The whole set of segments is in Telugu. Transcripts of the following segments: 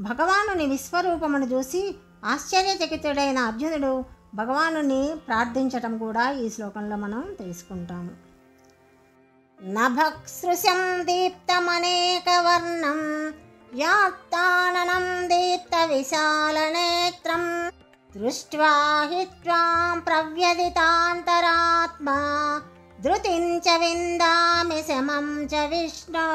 భగవానుని విశ్వరూపమును చూసి ఆశ్చర్యచకితుడైన అర్జునుడు భగవానుని ప్రార్థించటం కూడా ఈ శ్లోకంలో మనం తెలుసుకుంటాము. నభక్సృశం దీప్తమనేకవర్ణం వ్యాప్తాననం దీప్త విశాలనేత్రం దృష్ట్వా హి త్వాం ప్రవ్యదితాంతరాత్మా ధృతిం చ విందామి శమం చ విష్ణు.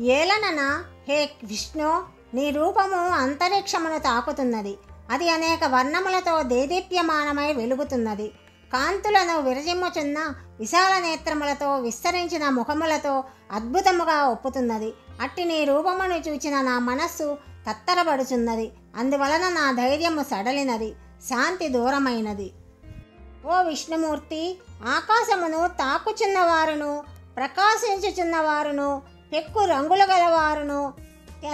ఏలనన హే విష్ణు నీ రూపము అంతరిక్షమును తాకుతున్నది. అది అనేక వర్ణములతో దేదీప్యమానమై వెలుగుతున్నది. కాంతులను విరజిమ్ముచున్న విశాల నేత్రములతో విస్తరించిన ముఖములతో అద్భుతముగా ఒప్పుతున్నది. అట్టి నీ రూపమును చూచిన నా మనస్సు తత్తరబడుచున్నది అందువలన నా ధైర్యము సడలినది. శాంతి దూరమైనది. ఓ విష్ణుమూర్తి ఆకాశమును తాకుచున్నవారును ప్రకాశించుచున్నవారును పెక్కు రంగులు గలవారును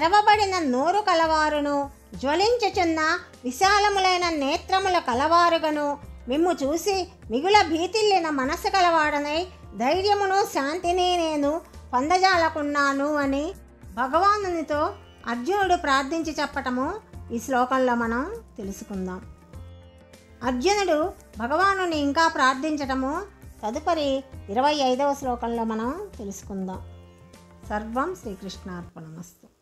తెరవబడిన నోరు కలవారును జ్వలించుచున్న విశాలములైన నేత్రముల కలవారుగను. మిమ్ము చూసి మిగుల భీతిల్లిన మనసు కలవాడనై ధైర్యమును శాంతిని నేను పొందజాలకున్నాను అని భగవానునితో అర్జునుడు ప్రార్థించి చెప్పటము ఈ శ్లోకంలో మనం తెలుసుకుందాం. అర్జునుడు భగవానుని ఇంకా ప్రార్థించటము తదుపరి ఇరవై ఐదవ శ్లోకంలో మనం తెలుసుకుందాం. సర్వం శ్రీకృష్ణార్పణమస్తు.